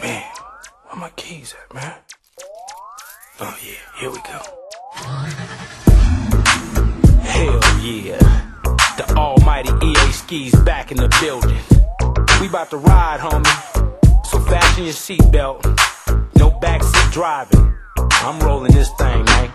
Man, where my keys at, man? Oh yeah, here we go. Hell yeah. The almighty EA skis back in the building. We about to ride, homie. So fasten your seatbelt. No backseat driving. I'm rolling this thing, man.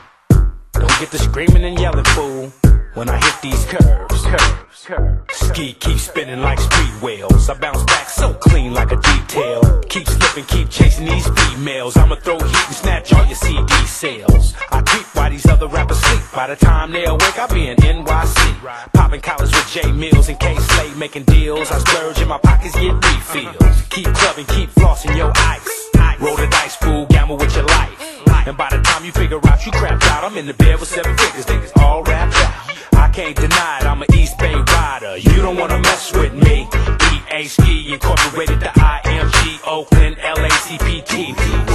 Don't get the screaming and yelling, fool. When I hit these curves, curves, curves. Ski keep spinning like street whales. I bounce back so clean like a detail. Keep slipping, keep chasing these females. I'ma throw heat and snatch all your CD sales. I creep while these other rappers sleep. By the time they awake, I'll be in NYC. Popping collars with J Mills and K Slade making deals. I splurge in my pockets, get refills. Keep clubbing, keep flossing your ice. Roll the dice, fool, gamble with your life. And by the time you figure out you crapped out, I'm in the bed with seven figures, niggas all wrapped out. I can't deny it, I'm an East Bay rider. You don't wanna mess with me. EA Incorporated, the IMG, Oakland, LACPT.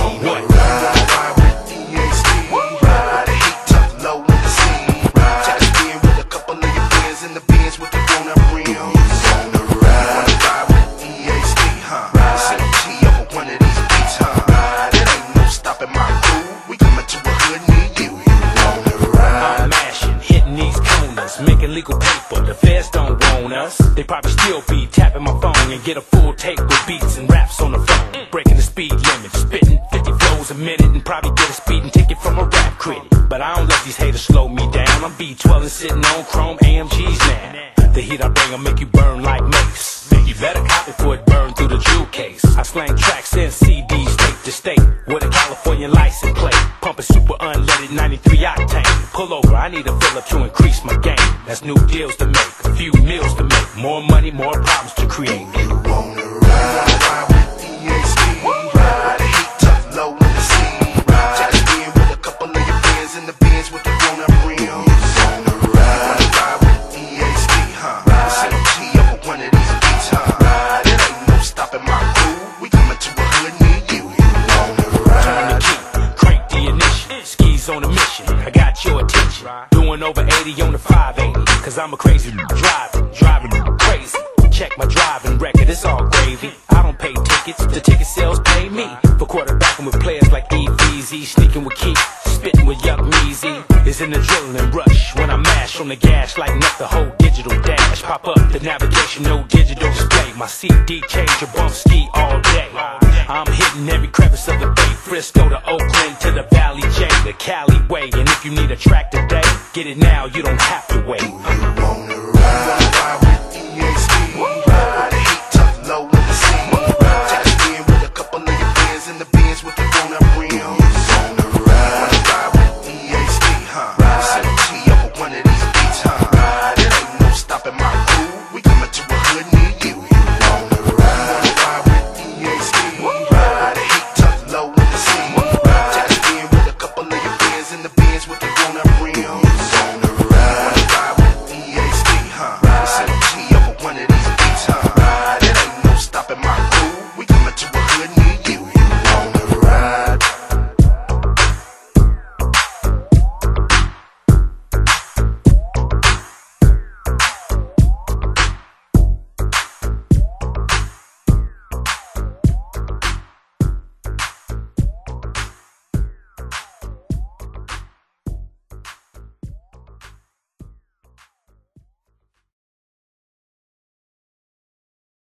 They probably still be tapping my phone and get a full take with beats and raps on the phone. Breaking the speed limit, spitting 50 flows a minute and probably get a speeding ticket from a rap critic. But I don't let these haters slow me down. I'm V12 and sitting on chrome AMGs now. The heat I bring will make you burn like mace. You better cop it before it burn through the jewel case. I slang tracks and CDs state to state 93 octane. Pull over, I need a fill up to increase my game. That's new deals to make, a few meals to make, more money, more problems to create. Skis on a mission, I got your attention. Doing over 80 on the 580, cause I'm a crazy driver, driving crazy. Check my driving record, it's all gravy. I don't pay tickets, the ticket sales pay me. For quarterbacking with players like EVZ, sneaking with Keith, spitting with Yuck Meezy. Is in the adrenaline rush when I mash on the gas, lighting up the whole digital dash. Pop up the navigation, no digital display. My CD changer bump ski all day. I'm hitting every crevice of the Bay, Frisco to Oakland to the Vallejo, the Cali way. And if you need a track today, get it now, you don't have to wait.